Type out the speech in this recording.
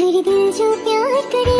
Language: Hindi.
हर दिल जो प्यार करे